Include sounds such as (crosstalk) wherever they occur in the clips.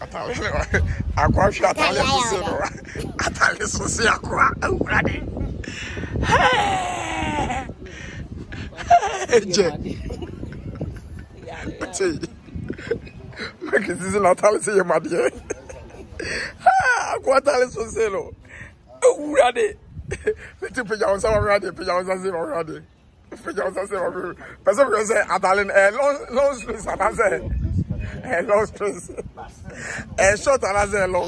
atale wa akwa hwe atale sisi no wa atale sisi akwa awurade eje pete maki sisi na atale sisi yamade akwa atale sisi no awurade meti pejá wọn sáwọn awurade pejá wọn sáwọn awurade pejá wọn sáwọn awurade pẹsẹ pẹsẹ atale ẹ lọns lọns lọns atase. A long string. A short aláṣẹ ẹ lọ.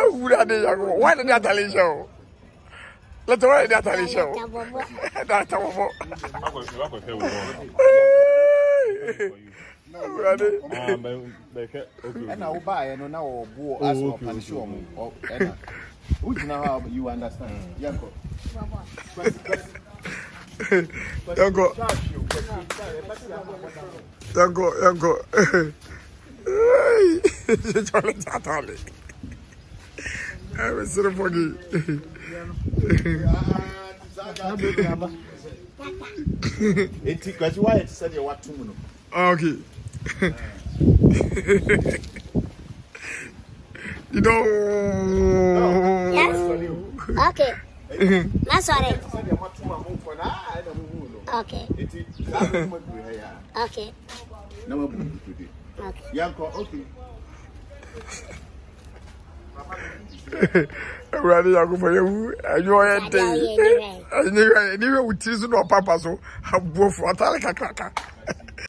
awura de yago wa ne de atale iṣẹ o lọtọ wa ne de atale iṣẹ o That's a woman. ɛna no na wɔboɔ asɛ ɔpane hye wɔ mo ɛna wogyina hɔ a you understand yɛnkɔ yɛnkɔ yɛnkɔ yɛnkɔ yɛkyɔle nti kwasi wayɛ te sɛ deɛ watom no ah, okay you know yes okay (laughs) na sɔre okay okay okay yankɔ okay awurade anyị yɛhu ɛnyɛ ɔyɛ den ɛnyɛ ɛnyɛ wotiri so na ɔpapa so aboɔfo atare kakraka